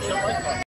じゃあ、まずは。